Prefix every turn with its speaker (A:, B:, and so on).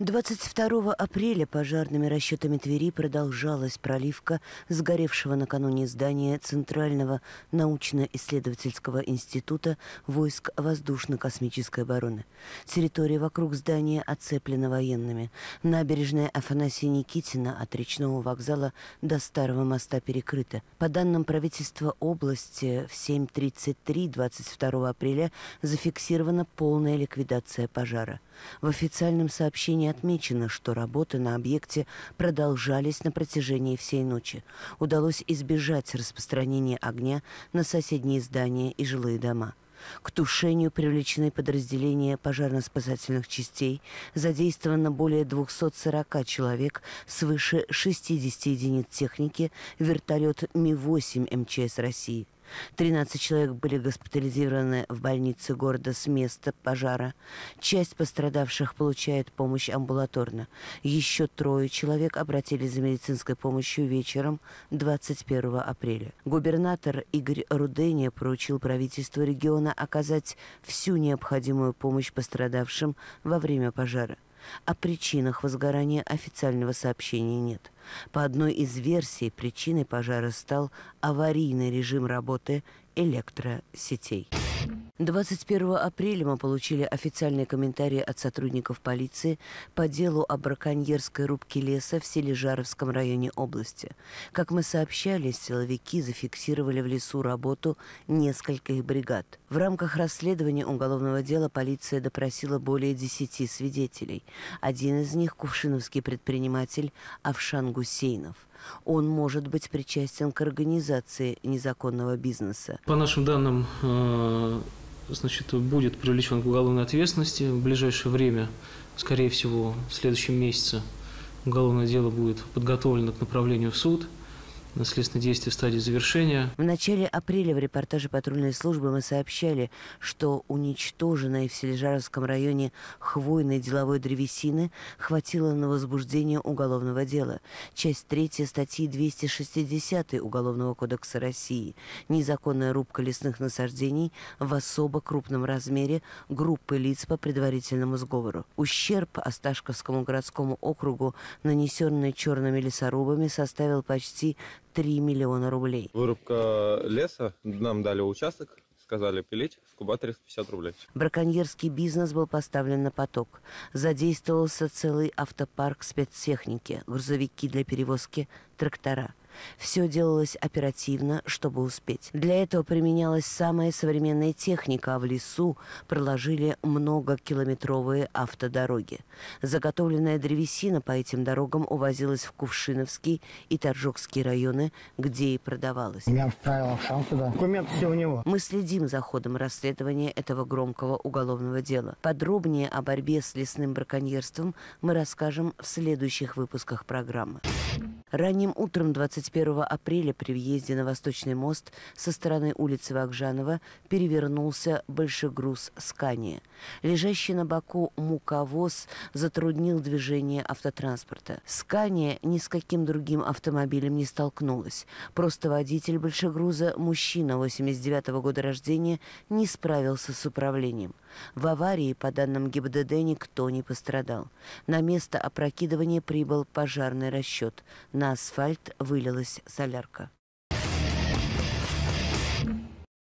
A: 22 апреля пожарными расчетами Твери продолжалась проливка сгоревшего накануне здания Центрального научно-исследовательского института войск воздушно-космической обороны. Территория вокруг здания оцеплена военными. Набережная Афанасия Никитина от речного вокзала до Старого моста перекрыта. По данным правительства области, в 7.33 22 апреля зафиксирована полная ликвидация пожара. В официальном сообщении не отмечено, что работы на объекте продолжались на протяжении всей ночи. Удалось избежать распространения огня на соседние здания и жилые дома. К тушению привлечены подразделения пожарно-спасательных частей. Задействовано более 240 человек, свыше 60 единиц техники, вертолет Ми-8 МЧС России. 13 человек были госпитализированы в больнице города с места пожара. Часть пострадавших получает помощь амбулаторно. Еще трое человек обратились за медицинской помощью вечером 21 апреля. Губернатор Игорь Рудения поручил правительству региона оказать всю необходимую помощь пострадавшим во время пожара. О причинах возгорания официального сообщения нет. По одной из версий, причиной пожара стал аварийный режим работы электросетей. 21 апреля мы получили официальные комментарии от сотрудников полиции по делу о браконьерской рубке леса в Сележаровском районе области. Как мы сообщали, силовики зафиксировали в лесу работу нескольких бригад. В рамках расследования уголовного дела полиция допросила более 10 свидетелей. Один из них – кувшиновский предприниматель Авшан Гусейнов – он может быть причастен к организации незаконного бизнеса.
B: По нашим данным, э, значит, будет привлечен к уголовной ответственности в ближайшее время, скорее всего, в следующем месяце уголовное дело будет подготовлено к направлению в суд – Следственные действия в стадии завершения.
A: В начале апреля в репортаже патрульной службы мы сообщали, что уничтоженной в Сележаровском районе хвойной деловой древесины хватило на возбуждение уголовного дела. Часть 3 статьи 260 Уголовного кодекса России. Незаконная рубка лесных насаждений в особо крупном размере группы лиц по предварительному сговору. Ущерб Осташковскому городскому округу, нанесенный черными лесорубами, составил почти 3 миллиона рублей.
C: Вырубка леса, нам дали участок, сказали пилить, в Куба 350 рублей.
A: Браконьерский бизнес был поставлен на поток. Задействовался целый автопарк спецтехники, грузовики для перевозки, трактора – все делалось оперативно, чтобы успеть. Для этого применялась самая современная техника, а в лесу проложили многокилометровые автодороги. Заготовленная древесина по этим дорогам увозилась в Кувшиновский и Торжокский районы, где и продавалась.
D: Я вправил сам сюда. Документ все у него.
A: Мы следим за ходом расследования этого громкого уголовного дела. Подробнее о борьбе с лесным браконьерством мы расскажем в следующих выпусках программы. Ранним утром 21 апреля при въезде на Восточный мост со стороны улицы Вакжанова перевернулся большегруз «Скания». Лежащий на боку муковоз затруднил движение автотранспорта. «Скания» ни с каким другим автомобилем не столкнулась. Просто водитель большегруза, мужчина 89 -го года рождения, не справился с управлением. В аварии, по данным ГИБДД, никто не пострадал. На место опрокидывания прибыл пожарный расчет. На асфальт вылилась солярка.